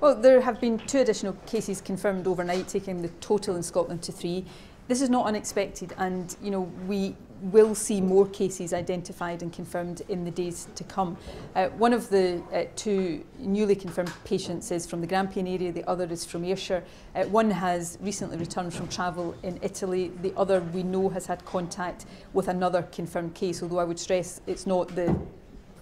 Well, there have been two additional cases confirmed overnight, taking the total in Scotland to three. This is not unexpected, and you know we will see more cases identified and confirmed in the days to come. Uh, one of the uh, two newly confirmed patients is from the Grampian area, the other is from Ayrshire. Uh, one has recently returned from travel in Italy, the other we know has had contact with another confirmed case, although I would stress it's not the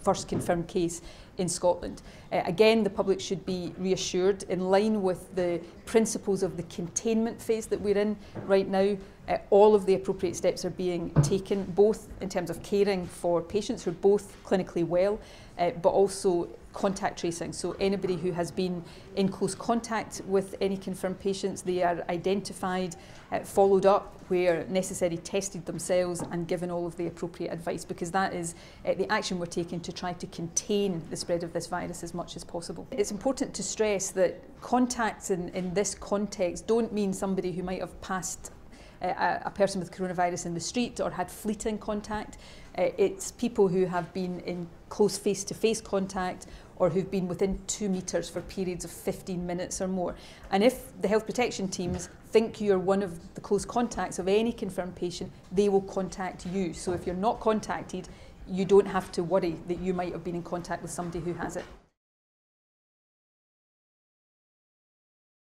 first confirmed case in Scotland. Uh, again, the public should be reassured in line with the principles of the containment phase that we're in right now. Uh, all of the appropriate steps are being taken, both in terms of caring for patients who are both clinically well, uh, but also contact tracing. So anybody who has been in close contact with any confirmed patients, they are identified, uh, followed up where necessary, tested themselves and given all of the appropriate advice because that is uh, the action we're taking to try to contain the spread of this virus as much as possible. It's important to stress that contacts in, in this context don't mean somebody who might have passed uh, a person with coronavirus in the street or had fleeting contact. Uh, it's people who have been in close face-to-face -face contact or who've been within two metres for periods of 15 minutes or more. And if the health protection teams think you're one of the close contacts of any confirmed patient, they will contact you. So if you're not contacted, you don't have to worry that you might have been in contact with somebody who has it.